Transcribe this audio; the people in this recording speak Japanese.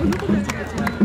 この子たちが違。